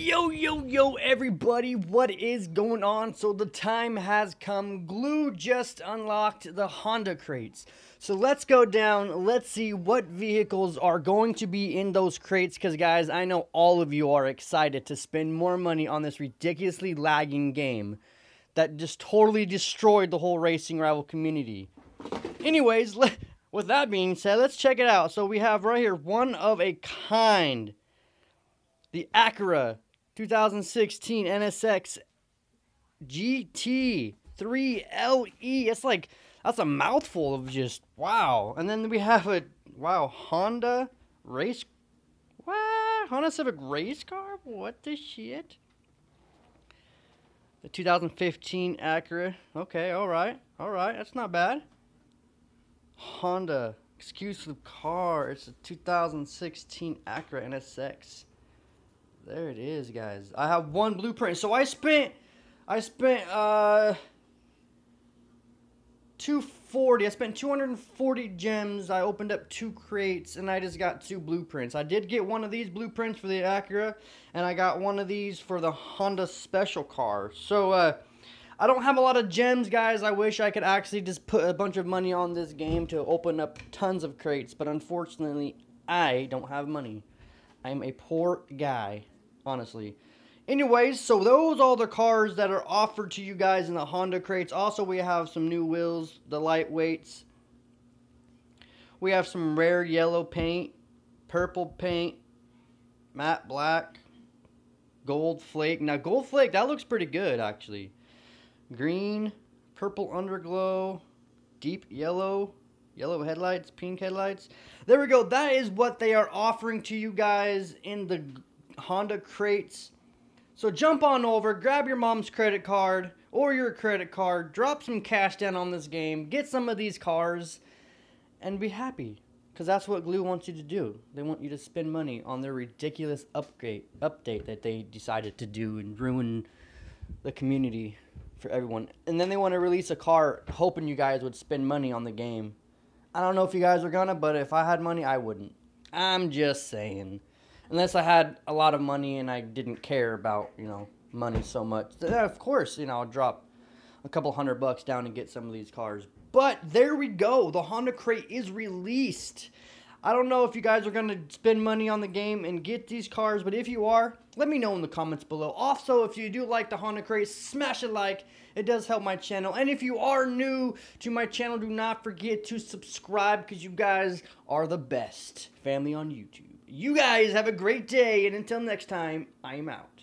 Yo, yo, yo, everybody, what is going on? So, the time has come. Glu just unlocked the Honda crates. So, let's go down. Let's see what vehicles are going to be in those crates. Because, guys, I know all of you are excited to spend more money on this ridiculously lagging game that just totally destroyed the whole racing rival community. Anyways, with that being said, let's check it out. So, we have right here one of a kind the Acura 2016 NSX GT 3LE. It's like that's a mouthful of just wow. And then we have a wow Honda race. What Honda Civic race car? What the shit? The 2015 Acura. Okay, all right, all right. That's not bad. Honda exclusive car. It's a 2016 Acura NSX. There it is, guys. I have one blueprint. So I spent, I spent, uh, 240. I spent 240 gems. I opened up two crates, and I just got two blueprints. I did get one of these blueprints for the Acura, and I got one of these for the Honda Special car. So, uh, I don't have a lot of gems, guys. I wish I could actually just put a bunch of money on this game to open up tons of crates, but unfortunately, I don't have money. I'm a poor guy honestly. Anyways, so those are the cars that are offered to you guys in the Honda crates. Also, we have some new wheels, the lightweights. We have some rare yellow paint, purple paint, matte black, gold flake. Now, gold flake, that looks pretty good, actually. Green, purple underglow, deep yellow, yellow headlights, pink headlights. There we go. That is what they are offering to you guys in the Honda crates. So jump on over, grab your mom's credit card or your credit card, drop some cash down on this game, get some of these cars, and be happy. Because that's what Glu wants you to do. They want you to spend money on their ridiculous upgrade update that they decided to do and ruin the community for everyone. And then they want to release a car hoping you guys would spend money on the game. I don't know if you guys are gonna, but if I had money, I wouldn't. I'm just saying unless I had a lot of money and I didn't care about you know money so much. Then of course, you know, I'll drop a couple hundred bucks down and get some of these cars. But there we go. The Honda Crate is released. I don't know if you guys are going to spend money on the game and get these cars, but if you are, let me know in the comments below. Also, if you do like the Honda Crate, smash a like. It does help my channel. And if you are new to my channel, do not forget to subscribe because you guys are the best family on YouTube. You guys have a great day, and until next time, I am out.